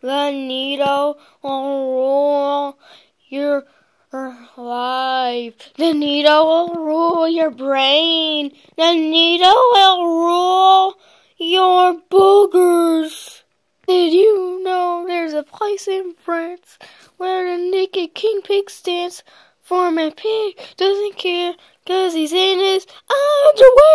the needle will rule your life. The needle will rule your brain. The needle will rule your boogers. Did you know there's a place in France where the naked king pig stands for a pig doesn't care cause he's in his underwear?